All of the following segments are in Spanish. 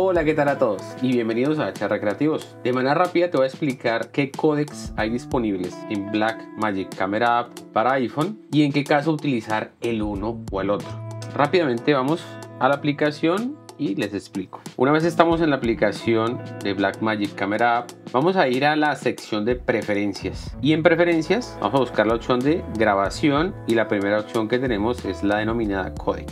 Hola, ¿qué tal a todos? Y bienvenidos a Charra Creativos. De manera rápida te voy a explicar qué códecs hay disponibles en Blackmagic Camera App para iPhone y en qué caso utilizar el uno o el otro. Rápidamente vamos a la aplicación y les explico. Una vez estamos en la aplicación de Blackmagic Camera App, vamos a ir a la sección de preferencias y en preferencias vamos a buscar la opción de grabación y la primera opción que tenemos es la denominada codec.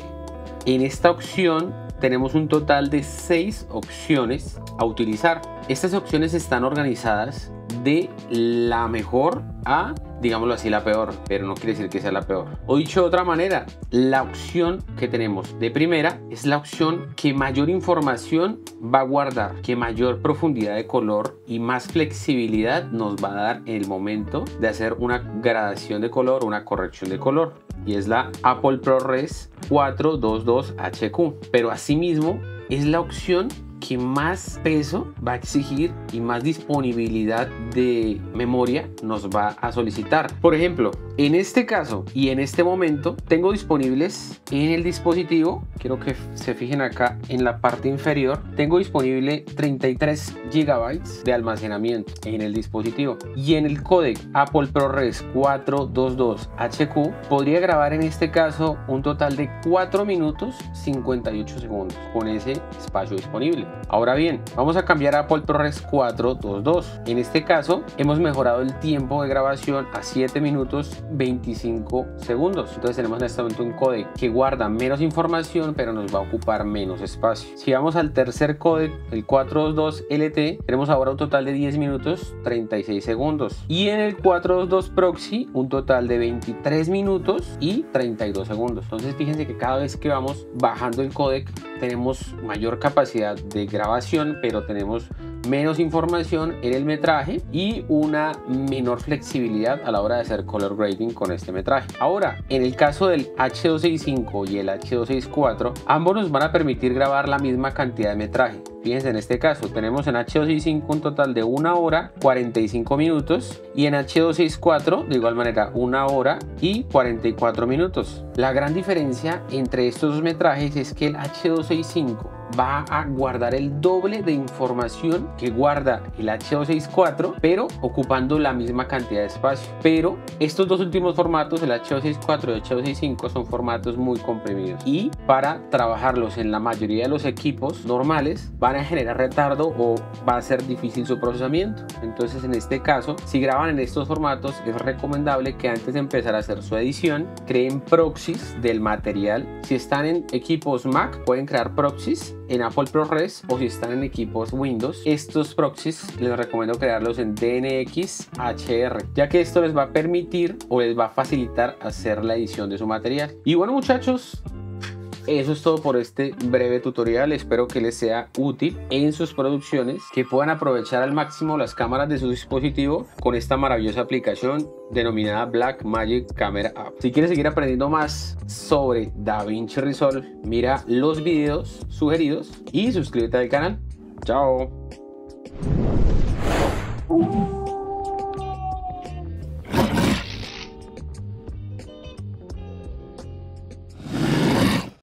En esta opción tenemos un total de 6 opciones a utilizar. Estas opciones están organizadas de la mejor a, digámoslo así, la peor, pero no quiere decir que sea la peor. O dicho de otra manera, la opción que tenemos de primera es la opción que mayor información va a guardar, que mayor profundidad de color y más flexibilidad nos va a dar en el momento de hacer una gradación de color una corrección de color. Y es la Apple ProRes 422HQ. Pero asimismo es la opción que más peso va a exigir y más disponibilidad de memoria nos va a solicitar. Por ejemplo, en este caso y en este momento tengo disponibles en el dispositivo, quiero que se fijen acá en la parte inferior, tengo disponible 33 GB de almacenamiento en el dispositivo y en el codec Apple ProRes 422HQ podría grabar en este caso un total de 4 minutos 58 segundos con ese espacio disponible. Ahora bien, vamos a cambiar a Apple ProRes 422. En este caso hemos mejorado el tiempo de grabación a 7 minutos 25 segundos. Entonces tenemos en este momento un codec que guarda menos información pero nos va a ocupar menos espacio. Si vamos al tercer codec, el 422 LT, tenemos ahora un total de 10 minutos 36 segundos. Y en el 422 Proxy un total de 23 minutos y 32 segundos. Entonces fíjense que cada vez que vamos bajando el codec tenemos mayor capacidad de grabación pero tenemos menos información en el metraje y una menor flexibilidad a la hora de hacer color grading con este metraje. Ahora, en el caso del H265 y el H264, ambos nos van a permitir grabar la misma cantidad de metraje. Fíjense en este caso, tenemos en H265 un total de 1 hora 45 minutos y en H264 de igual manera 1 hora y 44 minutos. La gran diferencia entre estos dos metrajes es que el H265 va a guardar el doble de información que guarda el H264, pero ocupando la misma cantidad de espacio. Pero estos dos últimos formatos, el H264 y el H265, son formatos muy comprimidos y para trabajarlos en la mayoría de los equipos normales van a generar retardo o va a ser difícil su procesamiento. Entonces, en este caso, si graban en estos formatos, es recomendable que antes de empezar a hacer su edición, creen proxies del material. Si están en equipos Mac, pueden crear proxies en Apple ProRes o si están en equipos Windows, estos proxies les recomiendo crearlos en DNX HR, ya que esto les va a permitir o les va a facilitar hacer la edición de su material. Y bueno muchachos, eso es todo por este breve tutorial. Espero que les sea útil en sus producciones, que puedan aprovechar al máximo las cámaras de su dispositivo con esta maravillosa aplicación denominada Blackmagic Camera App. Si quieres seguir aprendiendo más sobre DaVinci Resolve, mira los videos sugeridos y suscríbete al canal. Chao.